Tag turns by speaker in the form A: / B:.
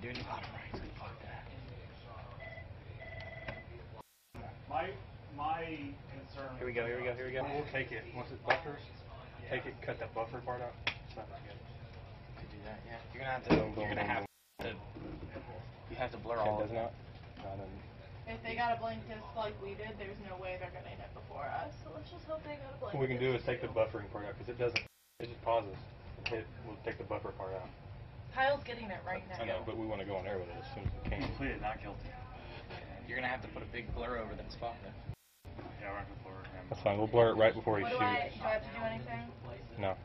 A: doing the bottom right. So fuck that.
B: My my concern.
A: Here we go. Here we go. Here we go.
C: We'll take it once it buffers. Take it, cut that buffer part out. Snap it together.
A: Could do that. Yeah. You're gonna have to.
C: Boom, boom,
A: You're gonna
C: boom,
A: have to. You have to blur
C: Okay,
A: all
C: does
A: of it.
C: not. Not in.
D: If they got a blank disc like we did, there's no way they're gonna hit before us. So let's just hope they got a blank
C: What we can do is take the buffering part out because it doesn't. It just pauses. Hit. We'll take the buffer part out.
D: Kyle's getting it right now.
C: I know, but we want to go on air with it as soon as we can.
B: Pleaded not guilty.
A: You're gonna have to put a big blur over that spot. Then.
B: Yeah, we're not gonna blur him.
C: That's fine. We'll blur it right before he
D: What do I,
C: shoots.
D: do I have to do anything?
C: No.